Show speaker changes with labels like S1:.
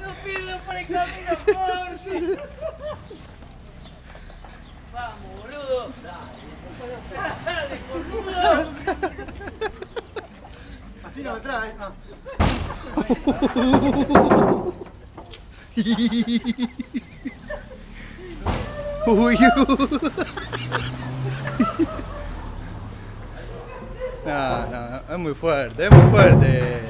S1: No pierdo por el camino, Forzi. Vamos, boludo. Dale, boludo.
S2: Así no me trae. Ah.
S3: Uy, No, no, es muy fuerte, es muy fuerte.